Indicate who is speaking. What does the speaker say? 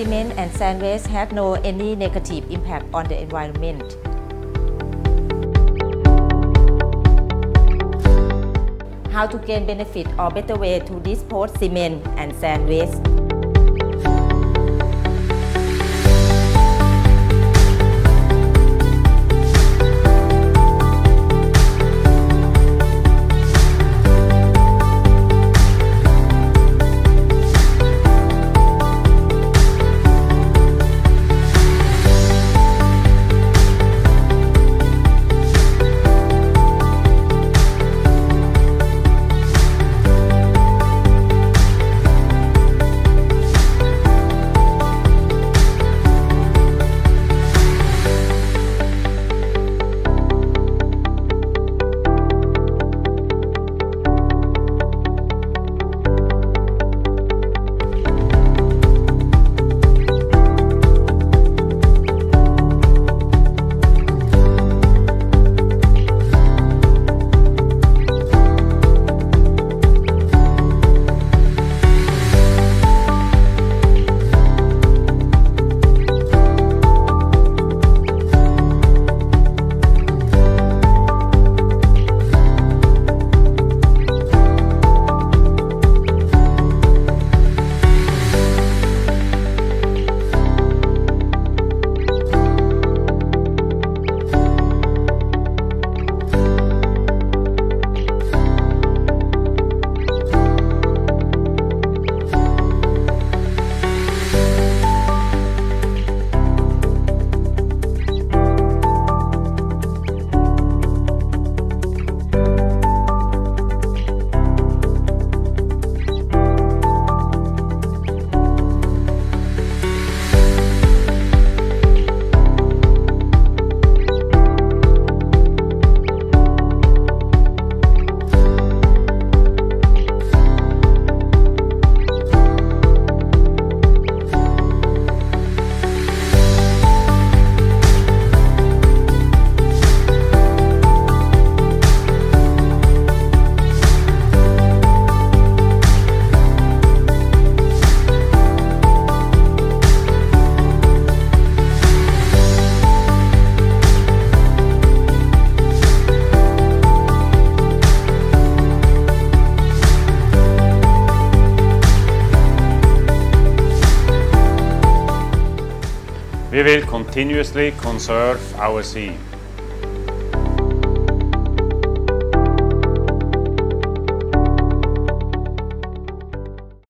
Speaker 1: cement and sand waste have no any negative impact on the environment. How to gain benefit or better way to dispose cement and sand waste.
Speaker 2: We will continuously conserve our sea.